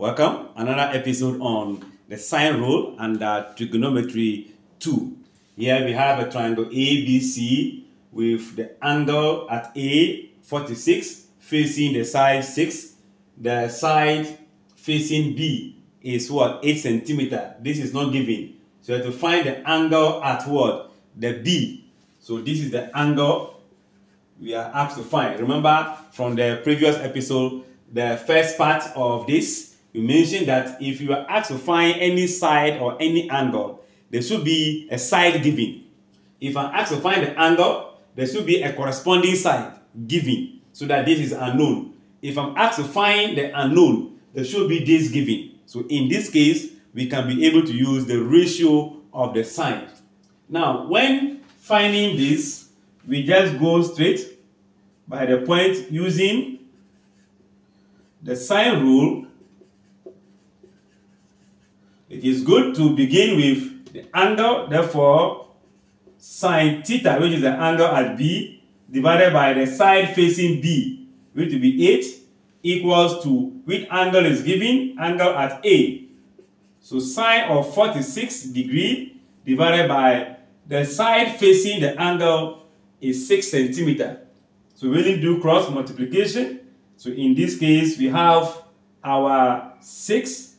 welcome. Another episode on the sine rule and uh, trigonometry 2. Here we have a triangle ABC with the angle at A 46 facing the side 6. The side facing B is what? 8 centimeter. This is not given. So you have to find the angle at what? The B. So this is the angle we are asked to find. Remember from the previous episode, the first part of this, we mentioned that if you are asked to find any side or any angle, there should be a side given. If I'm asked to find the angle, there should be a corresponding side given so that this is unknown. If I'm asked to find the unknown, there should be this given. So in this case, we can be able to use the ratio of the side. Now, when finding this, we just go straight by the point using the sine rule, it is good to begin with the angle, therefore, sine theta, which is the angle at B, divided by the side facing B, which will be 8, equals to which angle is given? Angle at A. So sine of 46 degree divided by the side facing the angle is 6 centimeter. So we really do cross multiplication so in this case, we have our 6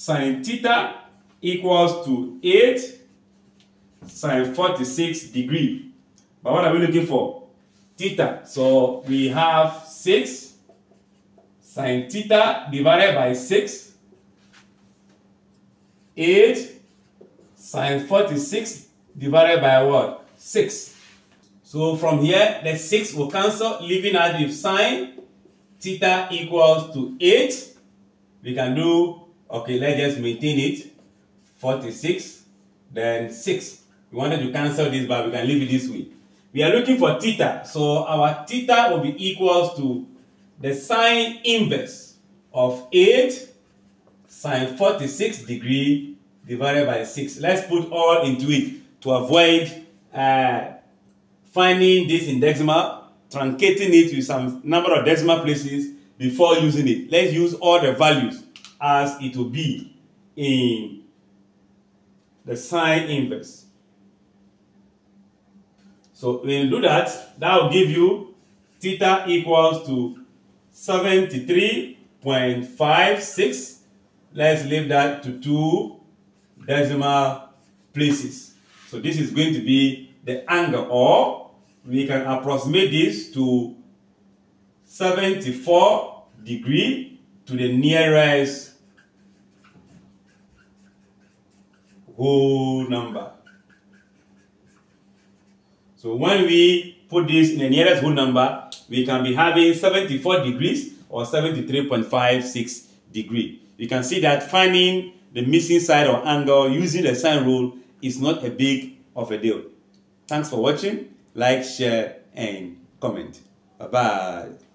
sine theta equals to 8 sine 46 degree. But what are we looking for? Theta. So we have 6 sine theta divided by 6. 8 sine 46 divided by what? 6. So from here, the 6 will cancel, leaving us with sine theta equals to 8. We can do, okay, let's just maintain it. 46, then 6. We wanted to cancel this, but we can leave it this way. We are looking for theta. So our theta will be equals to the sine inverse of 8 sine 46 degree divided by 6. Let's put all into it to avoid uh, finding this in decimal, truncating it with some number of decimal places before using it. Let's use all the values as it will be in the sine inverse. So when you do that, that will give you theta equals to 73.56. Let's leave that to two decimal places. So this is going to be the angle or we can approximate this to 74 degree to the nearest whole number. So when we put this in the nearest whole number, we can be having 74 degrees or 73.56 degree. You can see that finding the missing side or angle using the sine rule is not a big of a deal. Thanks for watching like, share, and comment. Bye-bye.